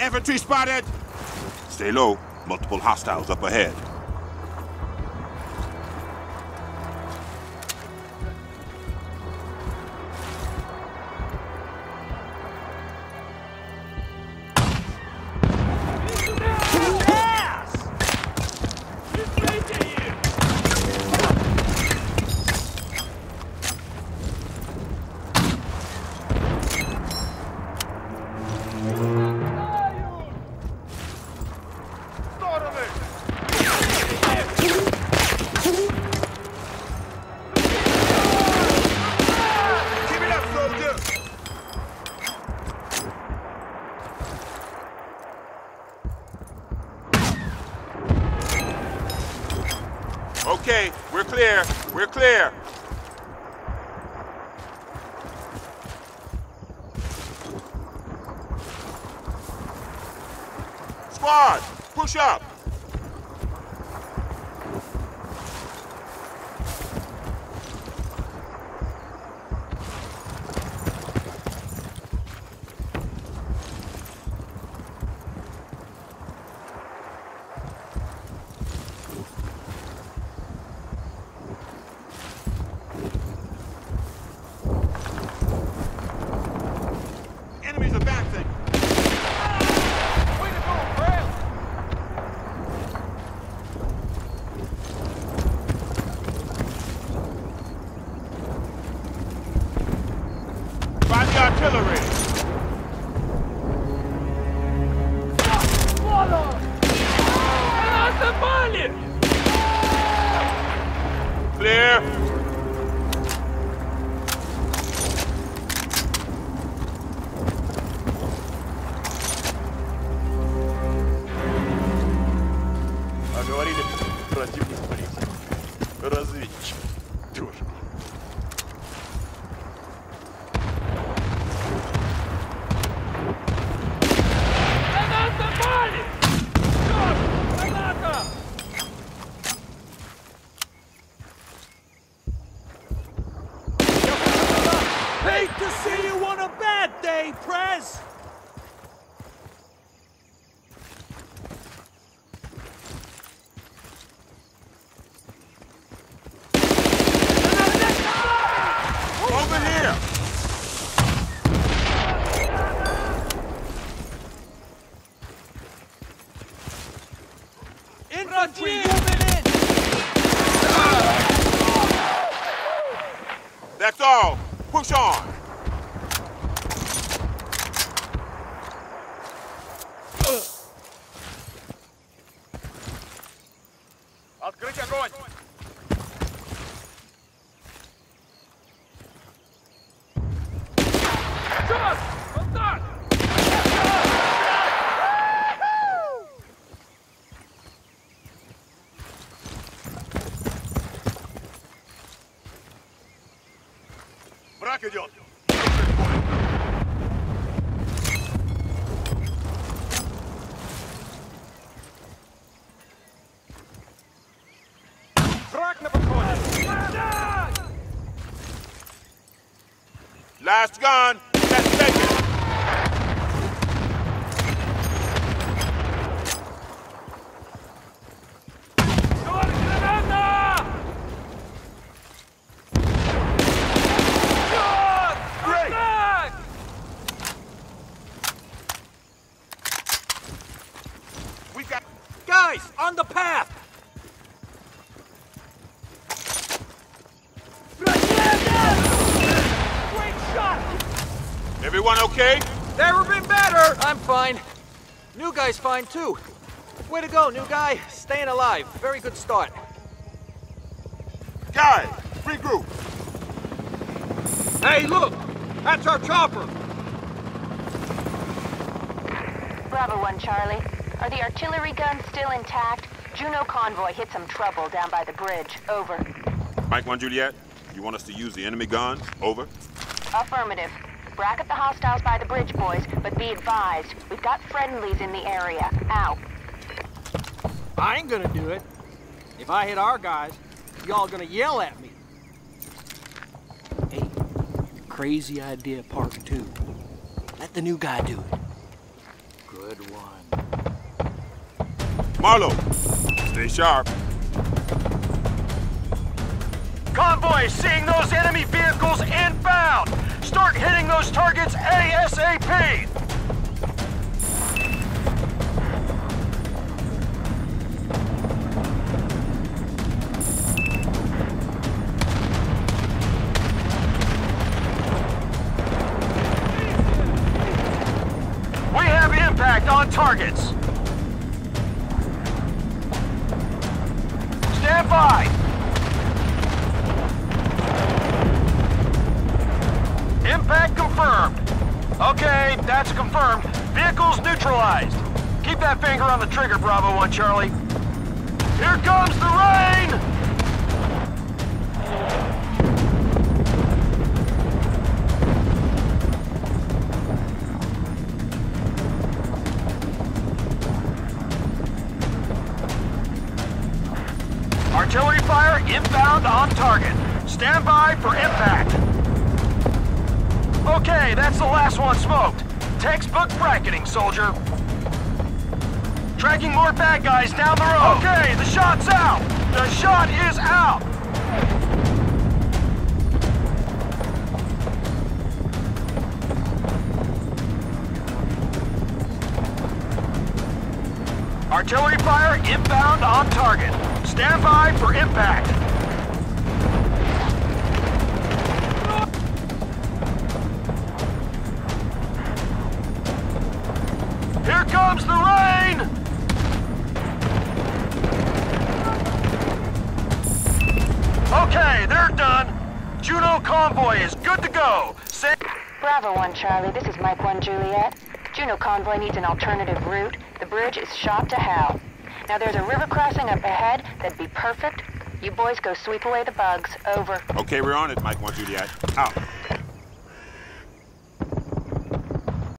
Infantry spotted! Stay low. Multiple hostiles up ahead. Clear. We're clear. Squad, push up. Enemies advancing. Way to go, Braille! Find the artillery! Clear. To see you on a bad day, Prez! Over here. Infantry moving in! That's all. Push on. Враг идет! Враг на подходе! Last gun. Let's take Everyone okay? Never been better! I'm fine. New guy's fine too. Way to go, new guy. Staying alive. Very good start. Guys, regroup. Hey, look! That's our chopper! Bravo 1, Charlie. Are the artillery guns still intact? Juno convoy hit some trouble down by the bridge. Over. Mike 1 Juliet, you want us to use the enemy guns? Over. Affirmative. Bracket the hostiles by the bridge, boys, but be advised, we've got friendlies in the area. Out. I ain't gonna do it. If I hit our guys, y'all gonna yell at me. Hey, crazy idea part two. Let the new guy do it. Good good one. Marlowe, stay sharp. Convoy seeing those enemy vehicles inbound! Start hitting those targets ASAP! We have impact on targets! That's confirmed. Vehicles neutralized. Keep that finger on the trigger, Bravo 1 Charlie. Here comes the rain! Artillery fire inbound on target. Stand by for impact. Okay, that's the last one smoked. Textbook bracketing, soldier. Tracking more bad guys down the road. Okay, the shot's out. The shot is out. Artillery fire inbound on target. Stand by for impact. Here comes the rain! Okay, they're done. Juno convoy is good to go. Say Bravo 1 Charlie, this is Mike 1 Juliet. Juno Convoy needs an alternative route. The bridge is shot to hell. Now there's a river crossing up ahead that'd be perfect. You boys go sweep away the bugs. Over. Okay, we're on it, Mike 1 Juliet. Out.